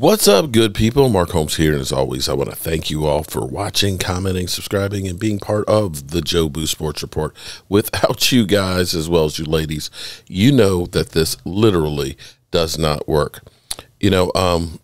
What's up, good people? Mark Holmes here, and as always, I want to thank you all for watching, commenting, subscribing, and being part of the Jobu Sports Report. Without you guys, as well as you ladies, you know that this literally does not work. You know, um,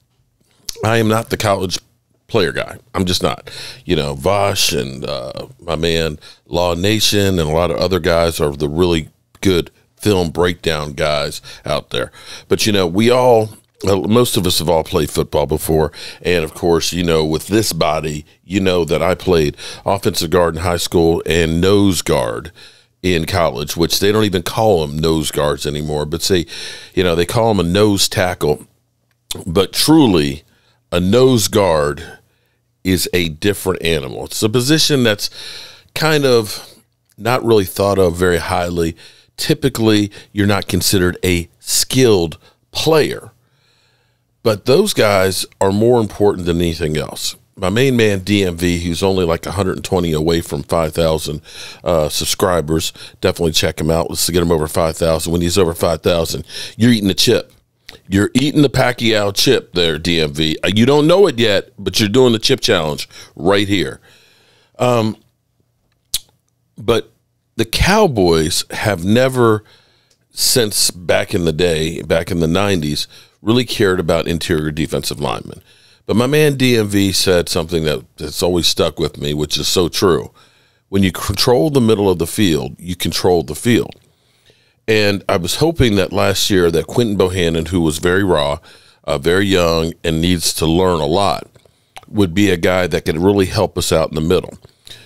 I am not the college player guy. I'm just not. You know, Vosh and uh, my man Law Nation and a lot of other guys are the really good film breakdown guys out there. But you know, we all most of us have all played football before. And of course, you know, with this body, you know that I played offensive guard in high school and nose guard in college, which they don't even call them nose guards anymore, but see, you know, they call them a nose tackle. But truly, a nose guard is a different animal. It's a position that's kind of not really thought of very highly. Typically, you're not considered a skilled player but those guys are more important than anything else. My main man, DMV, who's only like 120 away from 5,000 uh, subscribers, definitely check him out. Let's get him over 5,000. When he's over 5,000, you're eating the chip. You're eating the Paqui chip there, DMV. Uh, you don't know it yet, but you're doing the chip challenge right here. Um, but the Cowboys have never, since back in the day, back in the 90s, really cared about interior defensive linemen. But my man DMV said something that, that's always stuck with me, which is so true. When you control the middle of the field, you control the field. And I was hoping that last year that Quinton Bohannon, who was very raw, uh, very young, and needs to learn a lot, would be a guy that could really help us out in the middle.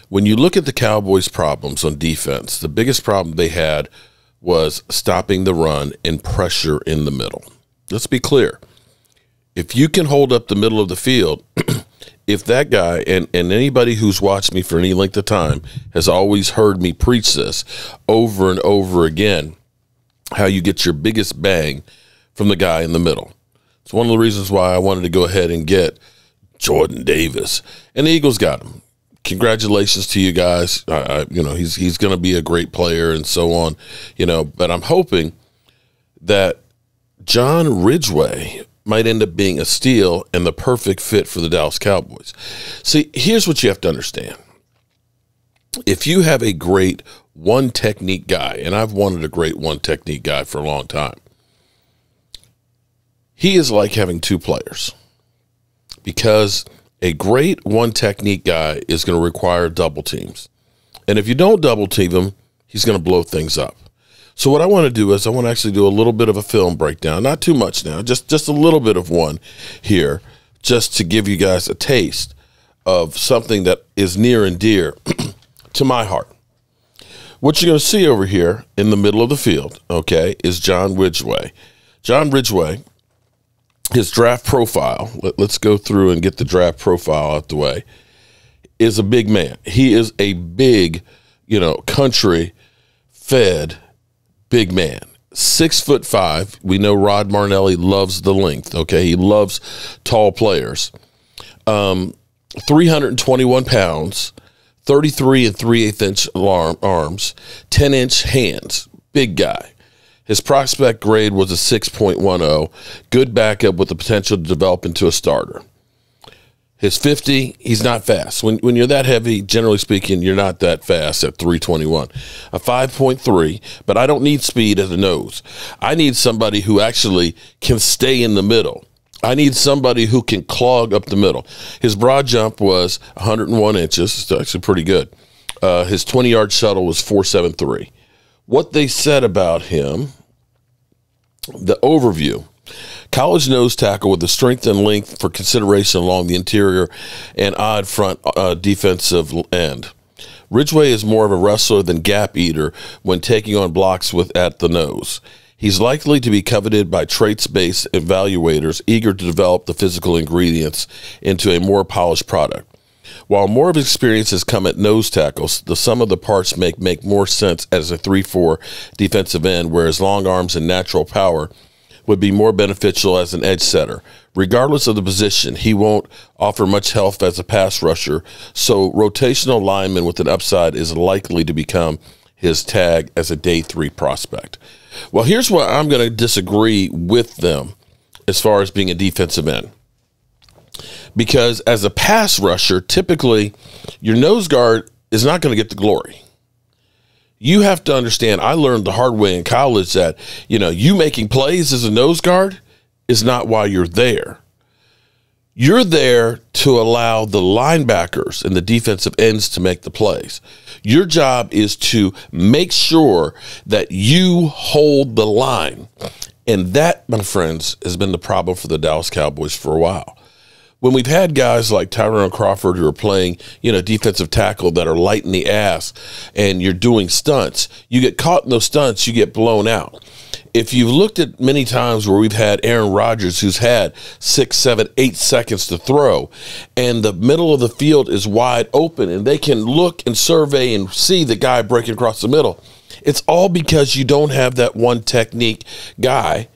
When you look at the Cowboys' problems on defense, the biggest problem they had was stopping the run and pressure in the middle let's be clear. If you can hold up the middle of the field, if that guy and, and anybody who's watched me for any length of time has always heard me preach this over and over again, how you get your biggest bang from the guy in the middle. It's one of the reasons why I wanted to go ahead and get Jordan Davis, and the Eagles got him. Congratulations to you guys. I, I, you know he's he's going to be a great player and so on. You know, but I'm hoping that John Ridgeway might end up being a steal and the perfect fit for the Dallas Cowboys. See, here's what you have to understand. If you have a great one technique guy, and I've wanted a great one technique guy for a long time, he is like having two players because a great one technique guy is going to require double teams. And if you don't double team him, he's going to blow things up. So what I want to do is I want to actually do a little bit of a film breakdown, not too much now, just just a little bit of one here, just to give you guys a taste of something that is near and dear to my heart. What you're going to see over here in the middle of the field, okay, is John Ridgeway. John Ridgeway, his draft profile, let, us go through and get the draft profile out the way, is a big man. He is a big, you know, country fed big man. Six foot five. We know Rod Marinelli loves the length. Okay, he loves tall players. Um, 321 pounds, 33 and 3 8 inch arms, 10 inch hands. Big guy. His prospect grade was a 6.10. Good backup with the potential to develop into a starter. His 50, he's not fast. When, when you're that heavy, generally speaking, you're not that fast at 321. A 5.3, but I don't need speed at the nose. I need somebody who actually can stay in the middle. I need somebody who can clog up the middle. His broad jump was 101 inches. It's actually pretty good. Uh, his 20 yard shuttle was 473. What they said about him, the overview College nose tackle with the strength and length for consideration along the interior and odd front uh, defensive end. Ridgeway is more of a wrestler than gap eater when taking on blocks with at the nose. He's likely to be coveted by traits based evaluators eager to develop the physical ingredients into a more polished product. While more of his experience has come at nose tackles, the sum of the parts make make more sense as a 3 4 defensive end, where his long arms and natural power would be more beneficial as an edge setter. Regardless of the position, he won't offer much help as a pass rusher, so rotational lineman with an upside is likely to become his tag as a day three prospect. Well, here's why I'm going to disagree with them as far as being a defensive end. because as a pass rusher, typically your nose guard is not going to get the glory. You have to understand, I learned the hard way in college that, you know, you making plays as a nose guard is not why you're there. You're there to allow the linebackers and the defensive ends to make the plays. Your job is to make sure that you hold the line. And that, my friends, has been the problem for the Dallas Cowboys for a while. When we've had guys like Tyrone Crawford who are playing, you know, defensive tackle that are light in the ass and you're doing stunts, you get caught in those stunts, you get blown out if you've looked at many times where we've had Aaron Rodgers who's had six, seven, eight seconds to throw, and the middle of the field is wide open, and they can look and survey and see the guy breaking across the middle, it's all because you don't have that one technique guy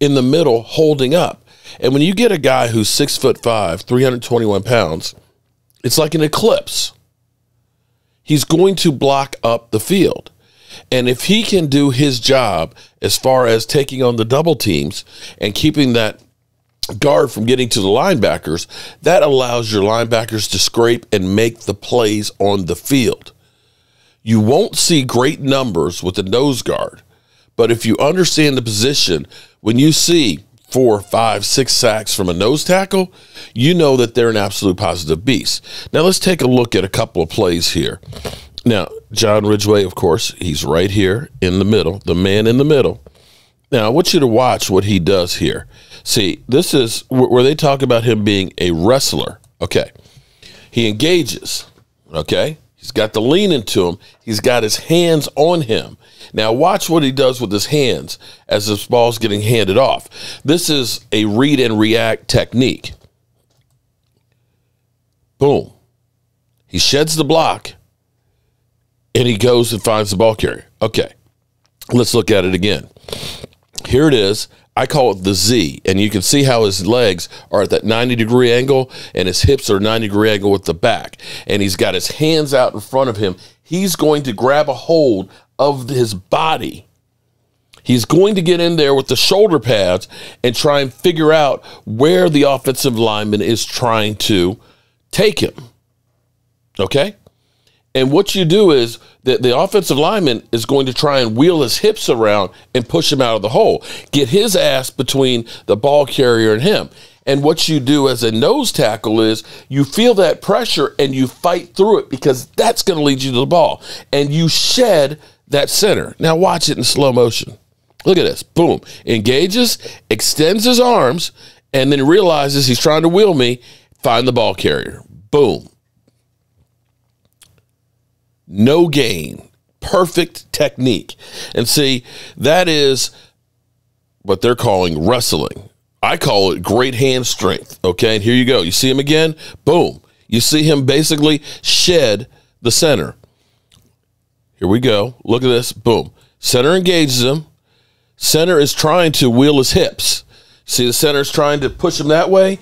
in the middle holding up. And when you get a guy who's six foot five, 321 pounds, it's like an eclipse. He's going to block up the field. And if he can do his job as far as taking on the double teams and keeping that guard from getting to the linebackers, that allows your linebackers to scrape and make the plays on the field. You won't see great numbers with the nose guard, but if you understand the position, when you see four, five, six sacks from a nose tackle, you know that they're an absolute positive beast. Now let's take a look at a couple of plays here. Now, John Ridgeway, of course, he's right here in the middle, the man in the middle. Now, I want you to watch what he does here. See, this is where they talk about him being a wrestler. Okay. He engages. Okay. He's got the lean into him. He's got his hands on him. Now, watch what he does with his hands as this ball's getting handed off. This is a read and react technique. Boom. He sheds the block and he goes and finds the ball carrier. Okay, let's look at it again. Here it is. I call it the Z, and you can see how his legs are at that 90 degree angle, and his hips are 90 degree angle with the back, and he's got his hands out in front of him. He's going to grab a hold of his body. He's going to get in there with the shoulder pads and try and figure out where the offensive lineman is trying to take him. Okay? And what you do is that the offensive lineman is going to try and wheel his hips around and push him out of the hole, get his ass between the ball carrier and him. And what you do as a nose tackle is you feel that pressure and you fight through it because that's going to lead you to the ball. And you shed that center. Now watch it in slow motion. Look at this. Boom. Engages, extends his arms, and then realizes he's trying to wheel me. Find the ball carrier. Boom no gain, perfect technique. And see, that is what they're calling wrestling. I call it great hand strength. Okay, and here you go. You see him again? Boom. You see him basically shed the center. Here we go. Look at this. Boom. Center engages him. Center is trying to wheel his hips. See, the center's trying to push him that way.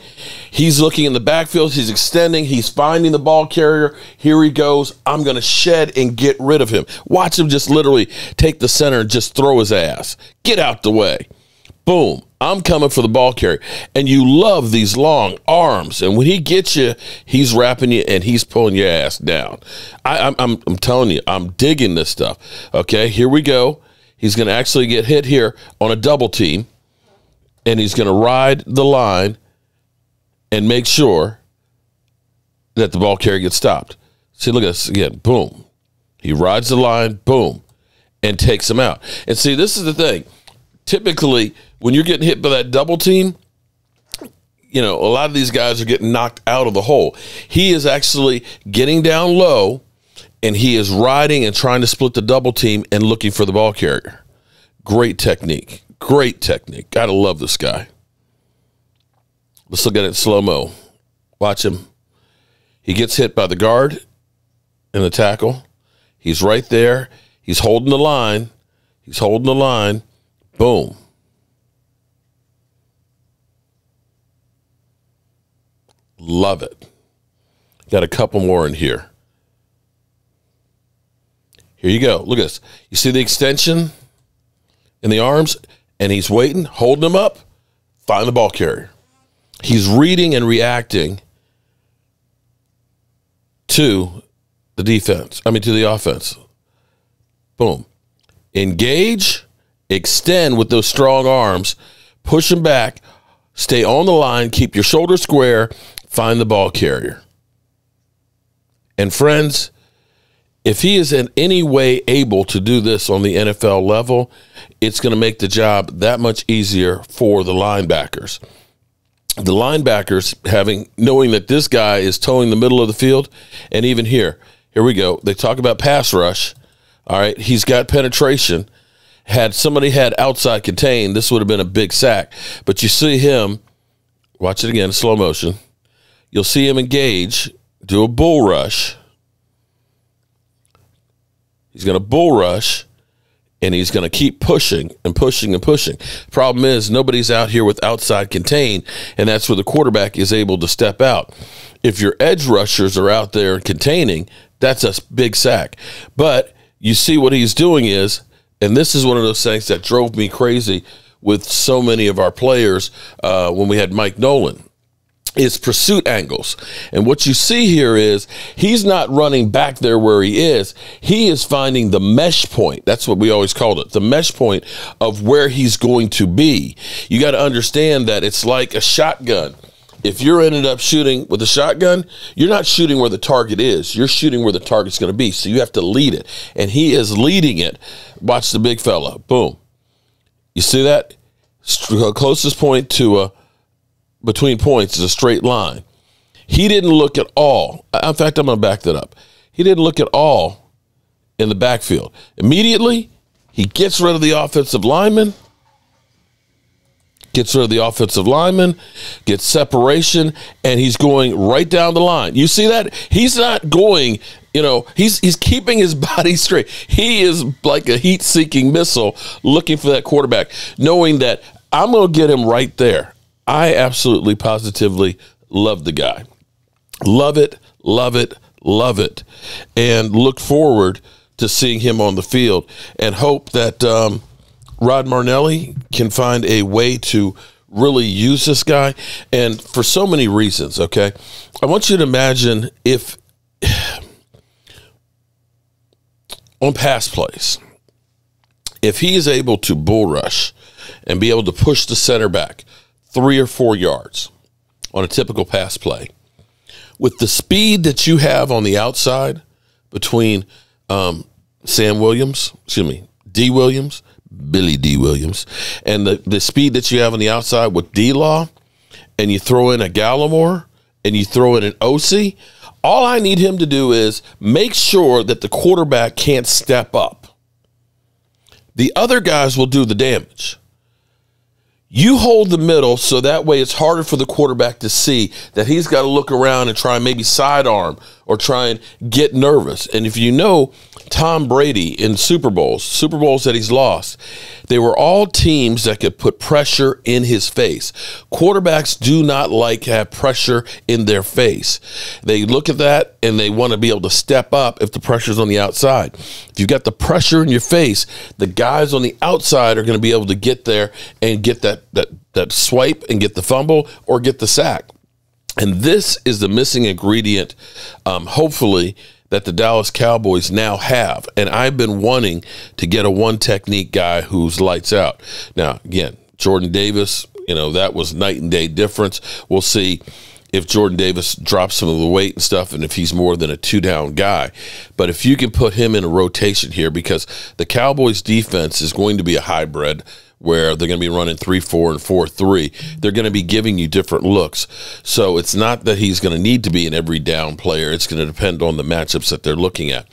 He's looking in the backfield. He's extending. He's finding the ball carrier. Here he goes. I'm going to shed and get rid of him. Watch him just literally take the center and just throw his ass. Get out the way. Boom. I'm coming for the ball carrier. And you love these long arms. And when he gets you, he's wrapping you and he's pulling your ass down. I, I'm, I'm, I'm telling you, I'm digging this stuff. Okay, here we go. He's going to actually get hit here on a double team and he's going to ride the line and make sure that the ball carrier gets stopped. See, look at this again. Boom. He rides the line, boom, and takes him out. And see, this is the thing. Typically, when you're getting hit by that double team, you know, a lot of these guys are getting knocked out of the hole. He is actually getting down low and he is riding and trying to split the double team and looking for the ball carrier. Great technique. Great technique. Gotta love this guy. Let's look at it slow mo. Watch him. He gets hit by the guard in the tackle. He's right there. He's holding the line. He's holding the line. Boom. Love it. Got a couple more in here. Here you go. Look at this. You see the extension in the arms? and he's waiting, holding him up, find the ball carrier. He's reading and reacting to the defense, I mean, to the offense. Boom. Engage, extend with those strong arms, push him back, stay on the line, keep your shoulder square, find the ball carrier. And friends, if he is in any way able to do this on the NFL level, it's going to make the job that much easier for the linebackers. The linebackers having knowing that this guy is towing the middle of the field, and even here, here we go. They talk about pass rush. All right, he's got penetration. Had somebody had outside contained, this would have been a big sack. But you see him, watch it again, slow motion. You'll see him engage, do a bull rush He's going to bull rush and he's going to keep pushing and pushing and pushing. Problem is, nobody's out here with outside contain, and that's where the quarterback is able to step out. If your edge rushers are out there containing, that's a big sack. But you see what he's doing is, and this is one of those things that drove me crazy with so many of our players uh, when we had Mike Nolan is pursuit angles. And what you see here is he's not running back there where he is. He is finding the mesh point. That's what we always called it the mesh point of where he's going to be. You got to understand that it's like a shotgun. If you're ended up shooting with a shotgun, you're not shooting where the target is. You're shooting where the target's going to be. So you have to lead it. And he is leading it. Watch the big fella. Boom. You see that? Closest point to a between points is a straight line. He didn't look at all. In fact, I'm going to back that up. He didn't look at all in the backfield. Immediately, he gets rid of the offensive lineman, gets rid of the offensive lineman, gets separation, and he's going right down the line. You see that? He's not going, you know, he's he's keeping his body straight. He is like a heat-seeking missile looking for that quarterback, knowing that I'm going to get him right there. I absolutely positively love the guy. Love it, love it, love it. And look forward to seeing him on the field and hope that um, Rod Marinelli can find a way to really use this guy. And for so many reasons, okay? I want you to imagine if on pass plays, if he is able to bull rush and be able to push the center back, three or four yards on a typical pass play. With the speed that you have on the outside between um, Sam Williams, excuse me, D. Williams, Billy D. Williams, and the, the speed that you have on the outside with D. Law, and you throw in a Gallimore and you throw in an OC, all I need him to do is make sure that the quarterback can't step up. The other guys will do the damage. You hold the middle so that way it's harder for the quarterback to see that he's got to look around and try and maybe sidearm or try and get nervous. And if you know Tom Brady in Super Bowls, Super Bowls that he's lost, they were all teams that could put pressure in his face. Quarterbacks do not like to have pressure in their face. They look at that and they want to be able to step up if the pressure's on the outside. If you've got the pressure in your face, the guys on the outside are going to be able to get there and get that that that swipe and get the fumble or get the sack. And this is the missing ingredient, um, hopefully, that the Dallas Cowboys now have. And I've been wanting to get a one technique guy who's lights out. Now, again, Jordan Davis, you know, that was night and day difference. We'll see if Jordan Davis drops some of the weight and stuff and if he's more than a two down guy. But if you can put him in a rotation here, because the Cowboys defense is going to be a hybrid where they're going to be running 3 4 and 4 3. They're going to be giving you different looks. So it's not that he's going to need to be an every down player, it's going to depend on the matchups that they're looking at.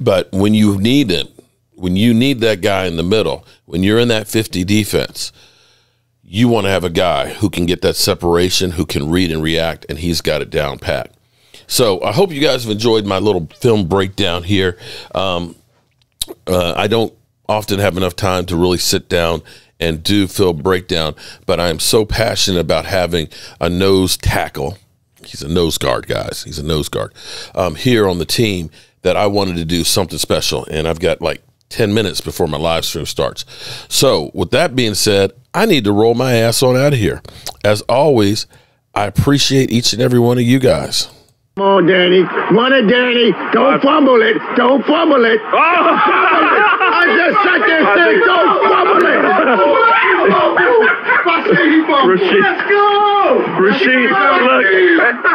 But when you need him, when you need that guy in the middle, when you're in that 50 defense, you want to have a guy who can get that separation, who can read and react, and he's got it down pat. So I hope you guys have enjoyed my little film breakdown here. Um, uh, I don't often have enough time to really sit down and do film breakdown, but I am so passionate about having a nose tackle. He's a nose guard, guys. He's a nose guard um, here on the team that I wanted to do something special. And I've got like 10 minutes before my live stream starts. So, with that being said, I need to roll my ass on out of here. As always, I appreciate each and every one of you guys. Come on, Danny. Run it, Danny. Don't fumble it. Don't fumble it. Oh! I just said this thing. Don't fumble it. Rasheed. Let's go. Rasheed, look.